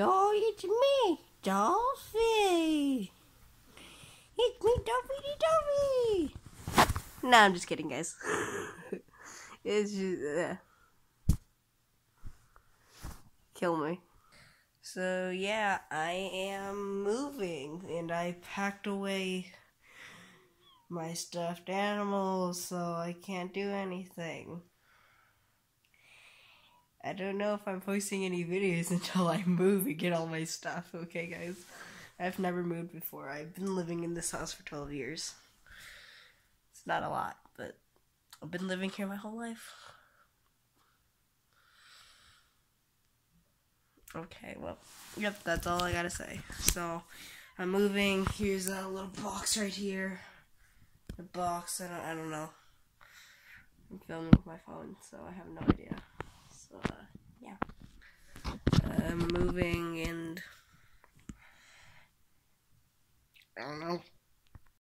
Hello, it's me, Dolphy. It's me, Dolphy Dolphy. No, I'm just kidding, guys. it's just uh, kill me. So yeah, I am moving, and I packed away my stuffed animals, so I can't do anything. I don't know if I'm posting any videos until I move and get all my stuff, okay, guys? I've never moved before. I've been living in this house for 12 years. It's not a lot, but I've been living here my whole life. Okay, well, yep, that's all I gotta say. So, I'm moving. Here's a little box right here. The box, I don't, I don't know. I'm filming with my phone, so I have no idea. Uh, yeah. I'm moving and I don't know.